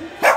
Hey!